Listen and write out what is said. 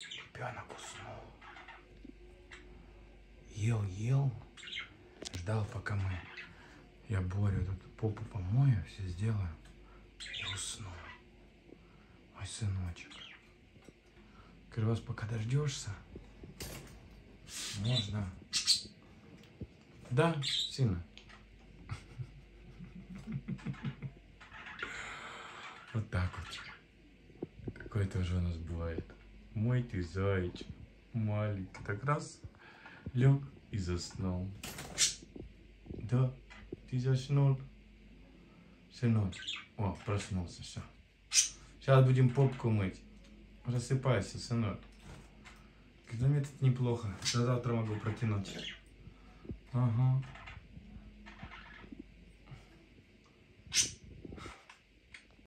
Ребенок уснул. Ел, ел. Ждал, пока мы... Я Борю тут попу помою, все сделаю. И уснул. Мой сыночек. Крёс, пока дождешься, можно. Да, сына. Вот так вот. Какой это уже у нас бывает. Мой ты зайчик. Маленький. Так раз. Лег и заснул. Да, ты заснул. Сыночек. О, проснулся, все. Сейчас будем попку мыть. Рассыпайся, сынок. Километр неплохо. До завтра могу протянуть. Ага.